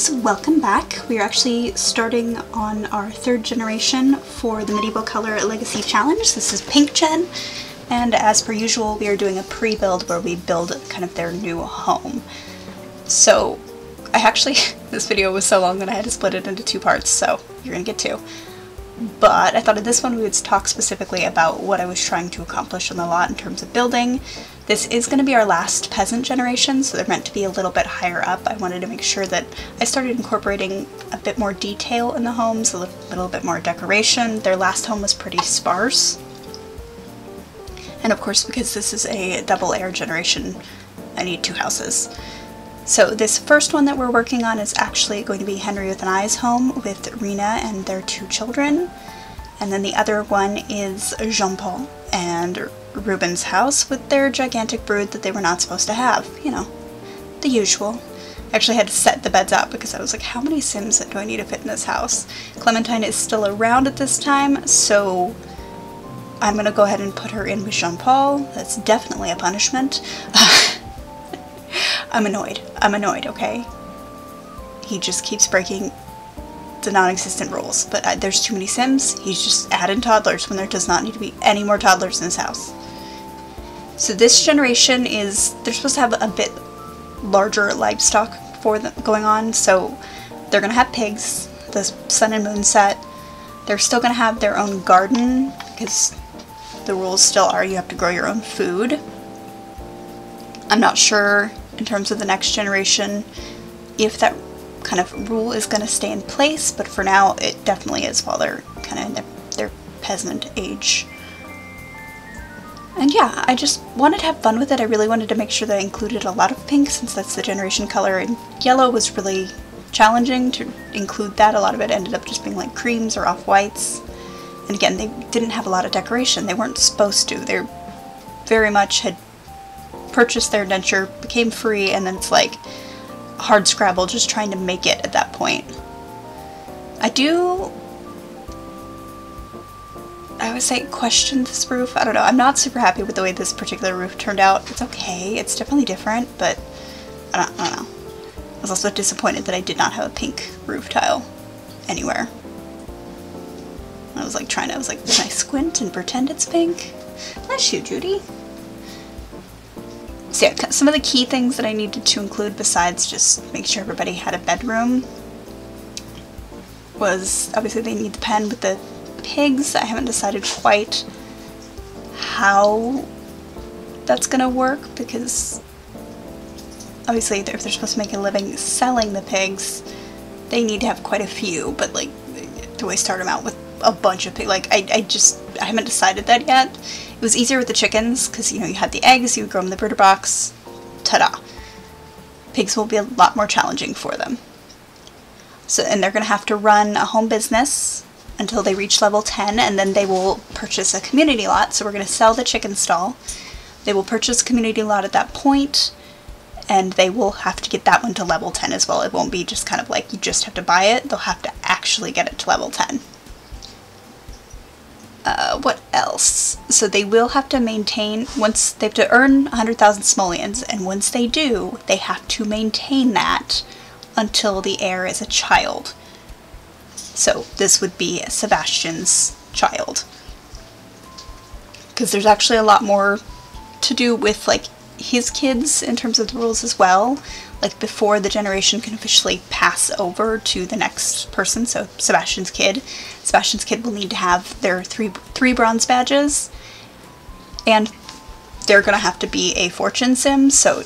guys, welcome back. We are actually starting on our third generation for the Medieval Color Legacy Challenge. This is Pink Gen, and as per usual, we are doing a pre-build where we build kind of their new home. So, I actually, this video was so long that I had to split it into two parts, so you're gonna get two. But I thought in this one we would talk specifically about what I was trying to accomplish on the lot in terms of building, this is going to be our last peasant generation, so they're meant to be a little bit higher up. I wanted to make sure that I started incorporating a bit more detail in the homes, a little bit more decoration. Their last home was pretty sparse. And of course, because this is a double heir generation, I need two houses. So this first one that we're working on is actually going to be Henry with an I's home with Rena and their two children. And then the other one is Jean-Paul and Ruben's house with their gigantic brood that they were not supposed to have. You know, the usual. I actually had to set the beds up because I was like, how many Sims do I need to fit in this house? Clementine is still around at this time, so I'm gonna go ahead and put her in with Jean-Paul. That's definitely a punishment. I'm annoyed. I'm annoyed, okay? He just keeps breaking the non-existent rules, but uh, there's too many Sims. He's just adding toddlers when there does not need to be any more toddlers in his house. So this generation is, they're supposed to have a bit larger livestock for them going on, so they're going to have pigs, the sun and moon set. They're still going to have their own garden, because the rules still are you have to grow your own food. I'm not sure in terms of the next generation if that kind of rule is going to stay in place, but for now it definitely is while they're kind of in their, their peasant age. And yeah, I just wanted to have fun with it. I really wanted to make sure that I included a lot of pink since that's the generation color, and yellow was really challenging to include that. A lot of it ended up just being like creams or off-whites. And again, they didn't have a lot of decoration. They weren't supposed to. They very much had purchased their indenture, became free, and then it's like hard scrabble just trying to make it at that point. I do I would say question this roof. I don't know. I'm not super happy with the way this particular roof turned out. It's okay. It's definitely different, but I don't, I don't know. I was also disappointed that I did not have a pink roof tile anywhere. I was like trying to, I was like, can I squint and pretend it's pink? Bless you, Judy. So yeah, some of the key things that I needed to include besides just make sure everybody had a bedroom was obviously they need the pen with the pigs. I haven't decided quite how that's gonna work because obviously if they're supposed to make a living selling the pigs, they need to have quite a few, but like, do I start them out with a bunch of pigs? Like, I, I just, I haven't decided that yet. It was easier with the chickens because, you know, you had the eggs, you would grow them in the brooder box, ta-da. Pigs will be a lot more challenging for them. So, and they're going to have to run a home business until they reach level 10 and then they will purchase a community lot. So we're going to sell the chicken stall. They will purchase community lot at that point and they will have to get that one to level 10 as well. It won't be just kind of like you just have to buy it. They'll have to actually get it to level 10. Uh, what else? So they will have to maintain, once they have to earn 100,000 simoleons, and once they do, they have to maintain that until the heir is a child. So this would be Sebastien's child. Because there's actually a lot more to do with like his kids in terms of the rules as well. Like before the generation can officially pass over to the next person, so Sebastien's kid. Sebastien's kid will need to have their three three bronze badges, and they're gonna have to be a fortune sim. So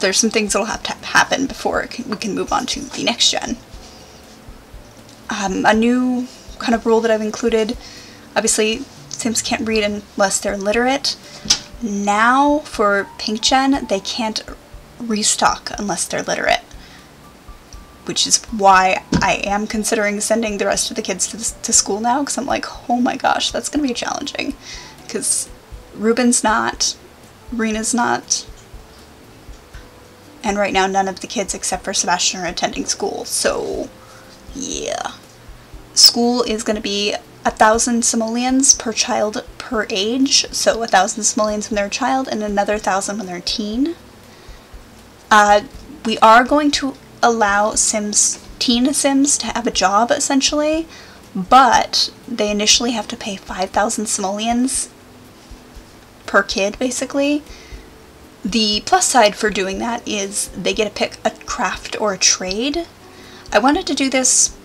there's some things that'll have to happen before can, we can move on to the next gen. Um, a new kind of rule that I've included, obviously Sims can't read unless they're literate. Now for Pink Gen, they can't restock unless they're literate. Which is why I am considering sending the rest of the kids to, to school now, because I'm like, oh my gosh, that's going to be challenging. Because Ruben's not, Rena's not, and right now none of the kids except for Sebastien are attending school, so yeah. School is going to be a thousand simoleons per child per age, so a thousand simoleons when they're a child and another thousand when they're a teen. Uh, we are going to allow Sims, teen Sims, to have a job essentially, but they initially have to pay 5,000 simoleons per kid basically. The plus side for doing that is they get to pick a craft or a trade. I wanted to do this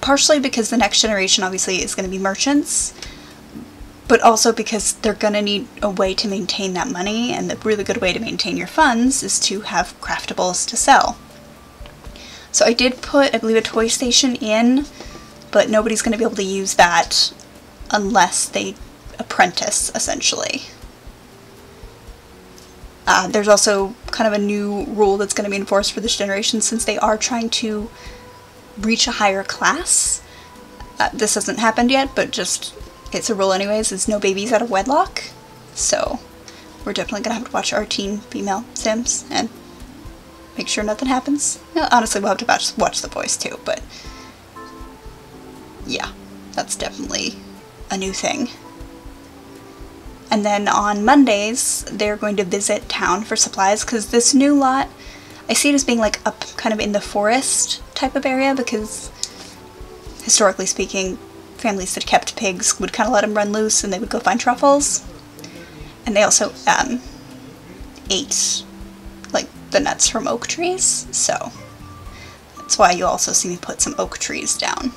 partially because the next generation obviously is going to be merchants, but also because they're going to need a way to maintain that money, and the really good way to maintain your funds is to have craftables to sell. So I did put, I believe, a toy station in, but nobody's going to be able to use that unless they apprentice, essentially. Uh, there's also kind of a new rule that's going to be enforced for this generation since they are trying to reach a higher class. Uh, this hasn't happened yet, but just it's a rule anyways, is no babies out of wedlock. So we're definitely gonna have to watch our teen female Sims and make sure nothing happens. Honestly, we'll have to watch, watch the boys too, but yeah, that's definitely a new thing. And then on Mondays, they're going to visit town for supplies because this new lot, I see it as being like up kind of in the forest type of area because historically speaking, families that kept pigs would kind of let them run loose and they would go find truffles. And they also um, ate like the nuts from oak trees, so that's why you also see me put some oak trees down.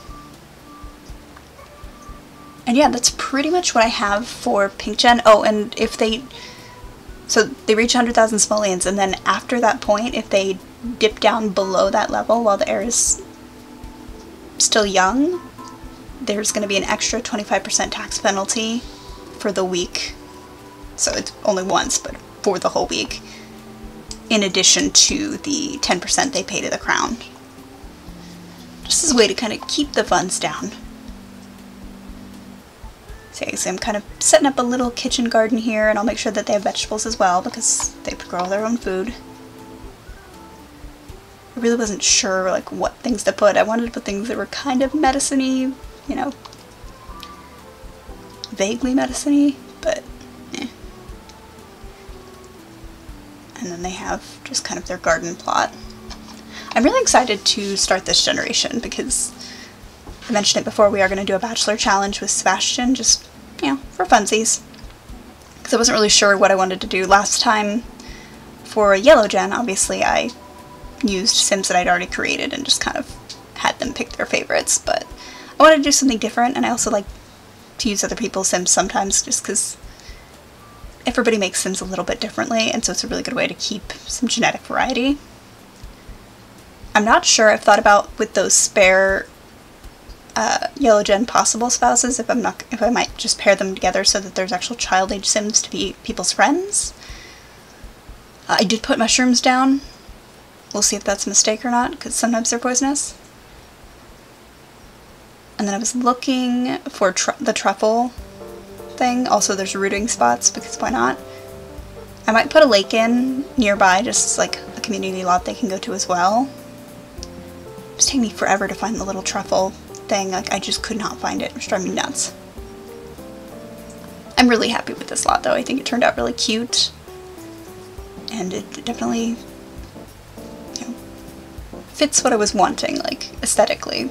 And yeah, that's pretty much what I have for Pink Gen. Oh, and if they... So they reach 100,000 simoleons, and then after that point, if they dip down below that level while the heir is still young, there's going to be an extra 25% tax penalty for the week. So it's only once, but for the whole week, in addition to the 10% they pay to the crown. Just as a way to kind of keep the funds down. So, so I'm kind of setting up a little kitchen garden here, and I'll make sure that they have vegetables as well, because they grow their own food. I really wasn't sure like what things to put. I wanted to put things that were kind of medicine-y, you know, vaguely medicine but eh. And then they have just kind of their garden plot. I'm really excited to start this generation because I mentioned it before, we are going to do a bachelor challenge with Sebastien, just, you know, for funsies. Because I wasn't really sure what I wanted to do. Last time, for a yellow gen, obviously I used Sims that I'd already created and just kind of had them pick their favorites, but I wanted to do something different, and I also like to use other people's Sims sometimes just because everybody makes Sims a little bit differently, and so it's a really good way to keep some genetic variety. I'm not sure I've thought about with those spare uh, Yellow Gen possible spouses if I'm not if I might just pair them together so that there's actual child age Sims to be people's friends. Uh, I did put mushrooms down. We'll see if that's a mistake or not, because sometimes they're poisonous. And then I was looking for tr the truffle thing. Also, there's rooting spots because why not? I might put a lake in nearby, just like a community lot they can go to as well. It's taking me forever to find the little truffle thing. Like, I just could not find it. It was driving me nuts. I'm really happy with this lot, though. I think it turned out really cute. And it definitely you know, fits what I was wanting, like, aesthetically.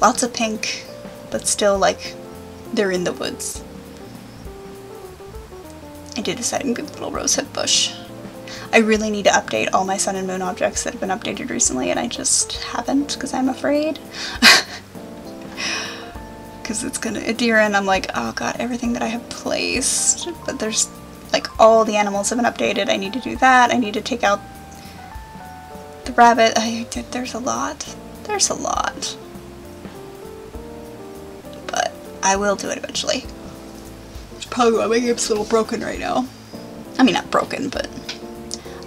Lots of pink, but still like they're in the woods. I did decide give a little rosehip bush. I really need to update all my sun and moon objects that have been updated recently and I just haven't because I'm afraid. Because it's gonna adhere and I'm like, oh god, everything that I have placed. But there's like all the animals have been updated. I need to do that. I need to take out the rabbit. I did, there's a lot. There's a lot. But I will do it eventually. It's probably why my game's a little broken right now. I mean, not broken, but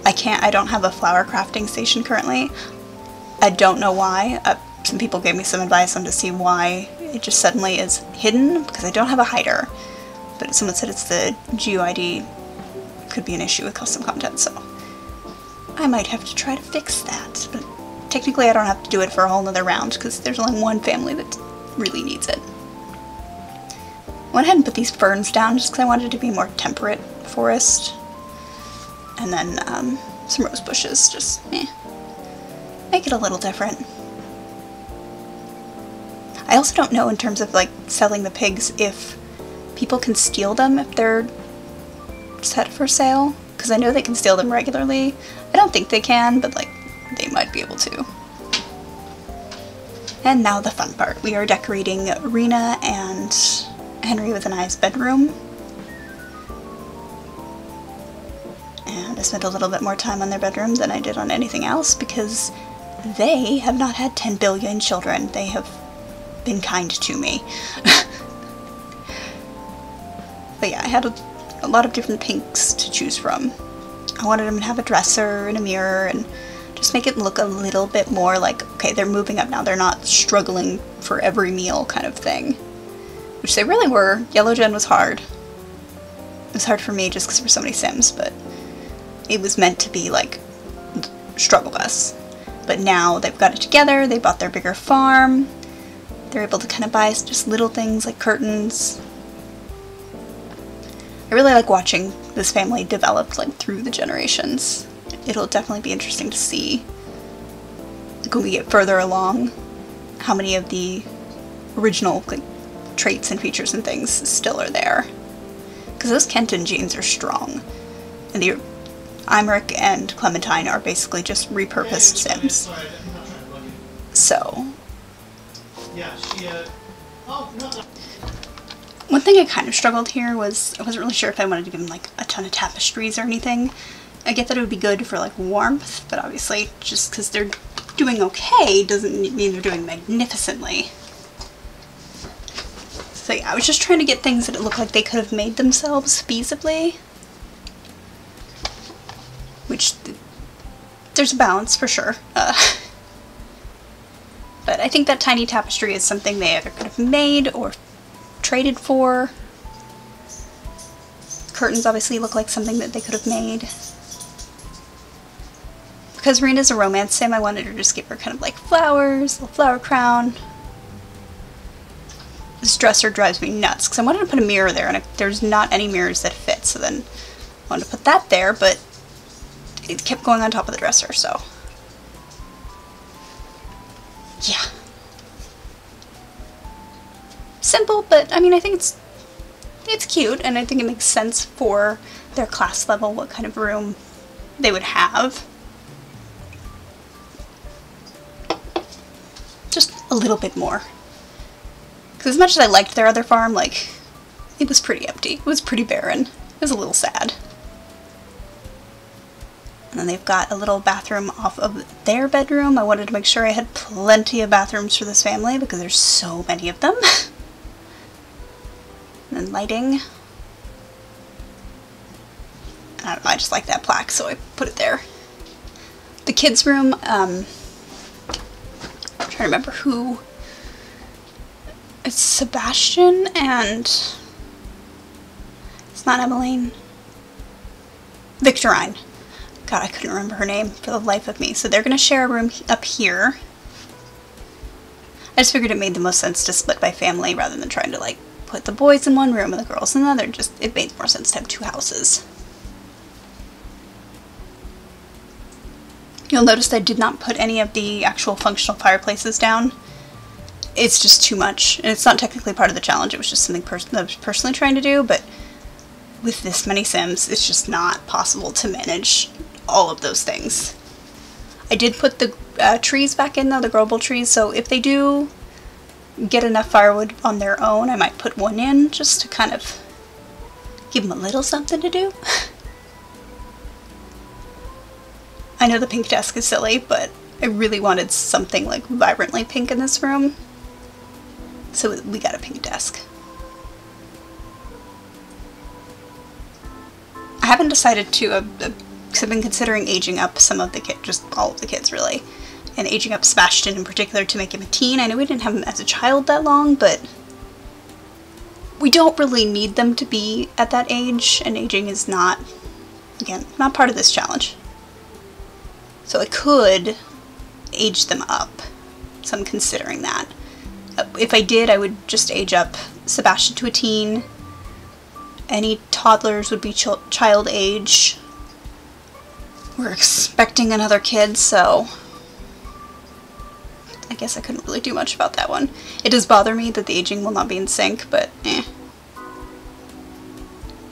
I can't, I don't have a flower crafting station currently. I don't know why. Uh, some people gave me some advice on to see why it just suddenly is hidden, because I don't have a hider. But someone said it's the GUID could be an issue with custom content, so I might have to try to fix that. But technically I don't have to do it for a whole nother round, because there's only one family that really needs it I went ahead and put these ferns down just because I wanted it to be more temperate forest. And then um, some rose bushes, just eh. make it a little different. I also don't know in terms of like selling the pigs if people can steal them if they're set for sale because I know they can steal them regularly. I don't think they can, but like they might be able to. And now the fun part. We are decorating Rena and Henry with an I's bedroom. And I spent a little bit more time on their bedroom than I did on anything else because they have not had 10 billion children. They have been kind to me. but yeah, I had a, a lot of different pinks to choose from. I wanted them to have a dresser and a mirror and just make it look a little bit more like, okay, they're moving up now. They're not struggling for every meal kind of thing. Which they really were. Yellow Gen was hard. It was hard for me just because there were so many Sims, but it was meant to be like struggle bus. But now they've got it together, they bought their bigger farm, they're able to kind of buy just little things like curtains. I really like watching this family develop like through the generations. It'll definitely be interesting to see like when we get further along how many of the original like traits and features and things still are there. Because those Kenton genes are strong. And the Imeric and Clementine are basically just repurposed Sims. So, One thing I kind of struggled here was I wasn't really sure if I wanted to give them like a ton of tapestries or anything. I get that it would be good for like warmth, but obviously just because they're doing okay doesn't mean they're doing magnificently. So yeah, I was just trying to get things that it looked like they could have made themselves feasibly. Which, there's a balance for sure. Uh, I think that tiny tapestry is something they either could have made or traded for. Curtains obviously look like something that they could have made. Because Rena's a romance sim, I wanted her to just give her kind of like flowers, a flower crown. This dresser drives me nuts because I wanted to put a mirror there and there's not any mirrors that fit, so then I wanted to put that there, but it kept going on top of the dresser, so Simple, but I mean, I think it's it's cute, and I think it makes sense for their class level, what kind of room they would have. Just a little bit more. Because as much as I liked their other farm, like, it was pretty empty. It was pretty barren. It was a little sad. And then they've got a little bathroom off of their bedroom. I wanted to make sure I had plenty of bathrooms for this family because there's so many of them. lighting. I don't know, I just like that plaque, so I put it there. The kids' room, um, I'm trying to remember who. It's Sebastien and. It's not Emmeline. Victorine. God, I couldn't remember her name for the life of me. So they're going to share a room up here. I just figured it made the most sense to split by family rather than trying to like put the boys in one room and the girls in another. Just it made more sense to have two houses. You'll notice I did not put any of the actual functional fireplaces down. It's just too much. And it's not technically part of the challenge. It was just something pers I was personally trying to do, but with this many Sims, it's just not possible to manage all of those things. I did put the uh, trees back in though, the growable trees, so if they do get enough firewood on their own, I might put one in just to kind of give them a little something to do. I know the pink desk is silly, but I really wanted something like vibrantly pink in this room. So we got a pink desk. I haven't decided to uh, uh I've been considering aging up some of the kids, just all of the kids really, and aging up Sebastien in particular to make him a teen. I know we didn't have him as a child that long, but we don't really need them to be at that age, and aging is not, again, not part of this challenge. So I could age them up, so I'm considering that. Uh, if I did, I would just age up Sebastien to a teen. Any toddlers would be ch child age we're expecting another kid, so guess I couldn't really do much about that one. It does bother me that the aging will not be in sync, but eh.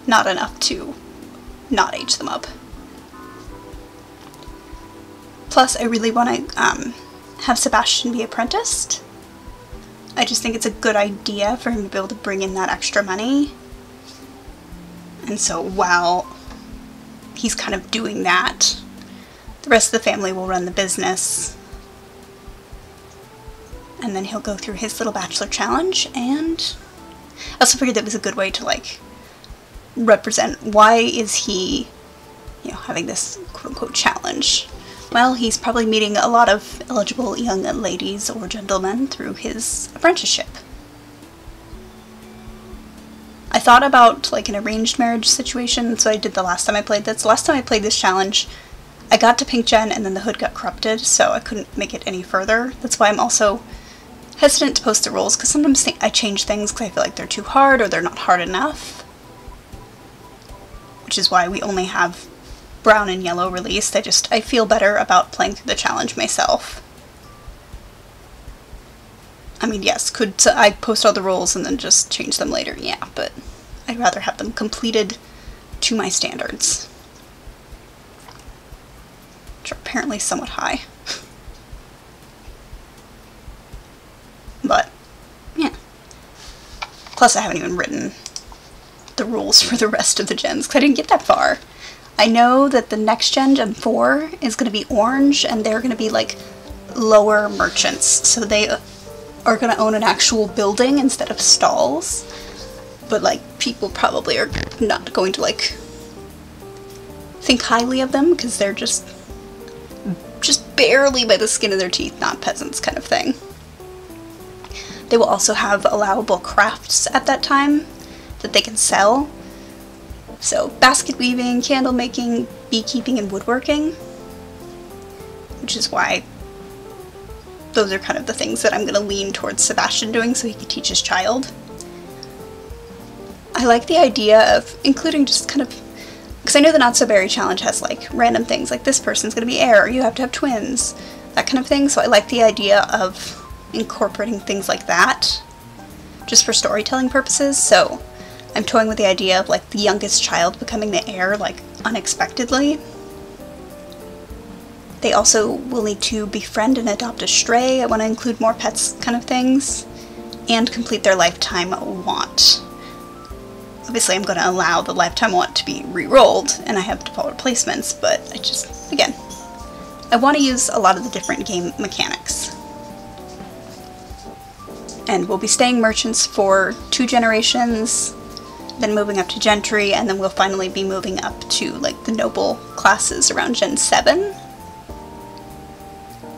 Not enough to not age them up. Plus, I really want to um, have Sebastien be apprenticed. I just think it's a good idea for him to be able to bring in that extra money. And so while he's kind of doing that, the rest of the family will run the business. And then he'll go through his little bachelor challenge and I also figured that was a good way to like represent why is he you know having this quote unquote challenge well, he's probably meeting a lot of eligible young ladies or gentlemen through his apprenticeship. I thought about like an arranged marriage situation, so I did the last time I played this. Last time I played this challenge, I got to Pink Gen and then the hood got corrupted, so I couldn't make it any further. That's why I'm also hesitant to post the rules, because sometimes I change things because I feel like they're too hard or they're not hard enough. Which is why we only have brown and yellow released. I just, I feel better about playing through the challenge myself. I mean, yes, could I post all the rules and then just change them later? Yeah, but I'd rather have them completed to my standards. Which are apparently somewhat high. But, yeah. Plus I haven't even written the rules for the rest of the gens, because I didn't get that far. I know that the next gen, Gen 4, is going to be orange, and they're going to be like lower merchants. So they uh, are going to own an actual building instead of stalls. But like people probably are not going to like think highly of them because they're just just barely by the skin of their teeth, not peasants kind of thing. They will also have allowable crafts at that time that they can sell so basket weaving, candle making, beekeeping, and woodworking. Which is why those are kind of the things that I'm going to lean towards Sebastien doing so he can teach his child. I like the idea of including just kind of because I know the Not So Berry Challenge has like random things like this person's going to be heir, you have to have twins, that kind of thing. So I like the idea of incorporating things like that just for storytelling purposes. So I'm toying with the idea of like the youngest child becoming the heir like unexpectedly. They also will need to befriend and adopt a stray. I want to include more pets kind of things. And complete their lifetime want. Obviously I'm going to allow the lifetime want to be re-rolled and I have default replacements, but I just, again, I want to use a lot of the different game mechanics. And we'll be staying merchants for two generations, then moving up to gentry, and then we'll finally be moving up to like the noble classes around Gen 7.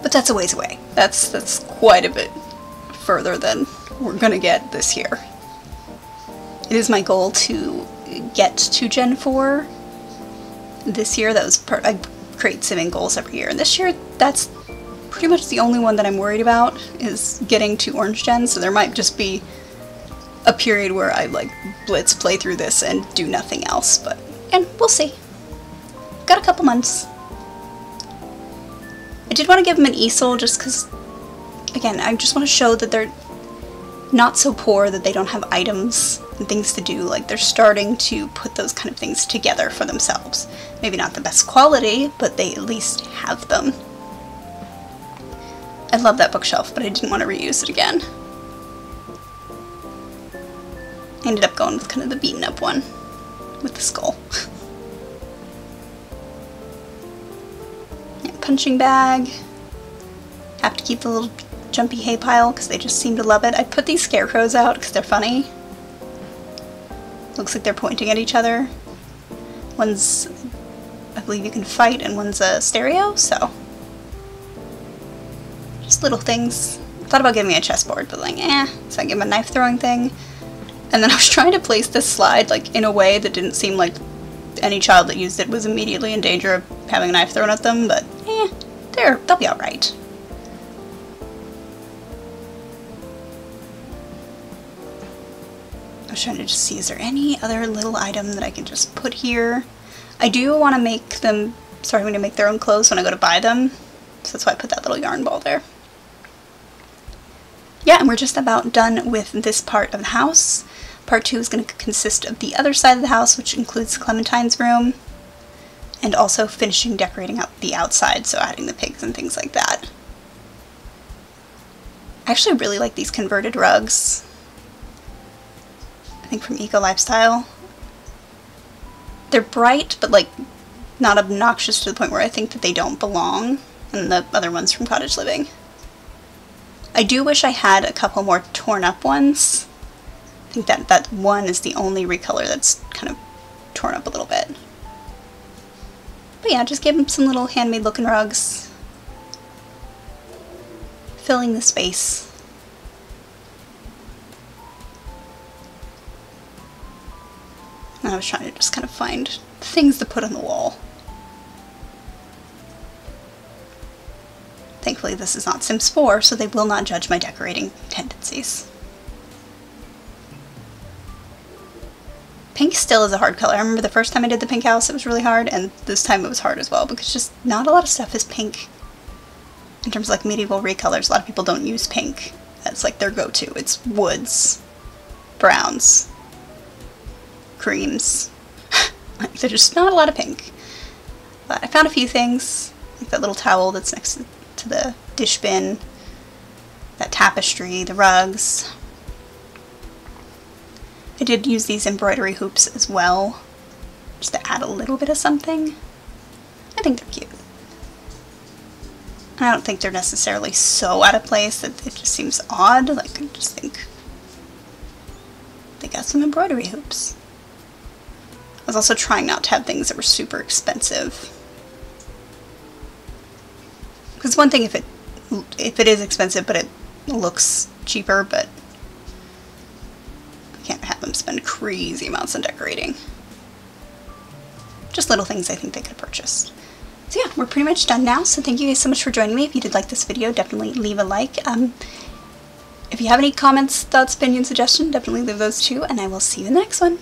But that's a ways away. That's that's quite a bit further than we're gonna get this year. It is my goal to get to Gen 4 this year. That was part I create simming goals every year, and this year that's pretty much the only one that I'm worried about is getting to Orange Gen, so there might just be a period where I like blitz play through this and do nothing else, but and we'll see. Got a couple months. I did want to give them an easel just because, again, I just want to show that they're not so poor that they don't have items and things to do. Like, they're starting to put those kind of things together for themselves. Maybe not the best quality, but they at least have them. I love that bookshelf, but I didn't want to reuse it again. I ended up going with kind of the beaten up one with the skull. yeah, punching bag. Have to keep the little jumpy hay pile because they just seem to love it. I put these scarecrows out because they're funny. Looks like they're pointing at each other. One's, I believe you can fight, and one's a stereo, so. Just little things. Thought about giving me a chessboard, but like, eh. So I gave him a knife throwing thing. And then I was trying to place this slide like in a way that didn't seem like any child that used it was immediately in danger of having a knife thrown at them, but eh, they're, they'll be alright. I was trying to just see, is there any other little item that I can just put here? I do want to make them, going to make their own clothes when I go to buy them, so that's why I put that little yarn ball there. Yeah, and we're just about done with this part of the house. Part two is going to consist of the other side of the house, which includes Clementine's room, and also finishing decorating up the outside, so adding the pigs and things like that. I actually really like these converted rugs. I think from Eco Lifestyle. They're bright, but like not obnoxious to the point where I think that they don't belong, and the other ones from Cottage Living. I do wish I had a couple more torn up ones. I think that that one is the only recolor that's kind of torn up a little bit. But yeah, just give them some little handmade looking rugs. Filling the space. And I was trying to just kind of find things to put on the wall. Thankfully this is not Sims 4, so they will not judge my decorating tendencies. Pink still is a hard color. I remember the first time I did the pink house it was really hard, and this time it was hard as well, because just not a lot of stuff is pink. In terms of like medieval recolors, a lot of people don't use pink. That's like their go-to. It's woods, browns, creams. like, there's just not a lot of pink. But I found a few things, like that little towel that's next to to the dish bin, that tapestry, the rugs. I did use these embroidery hoops as well, just to add a little bit of something. I think they're cute. I don't think they're necessarily so out of place that it just seems odd. Like, I just think they got some embroidery hoops. I was also trying not to have things that were super expensive. Because one thing if it if it is expensive, but it looks cheaper, but I can't have them spend crazy amounts on decorating. Just little things I think they could purchase. So yeah, we're pretty much done now. So thank you guys so much for joining me. If you did like this video, definitely leave a like. Um, if you have any comments, thoughts, opinions, suggestions, definitely leave those too, and I will see you in the next one.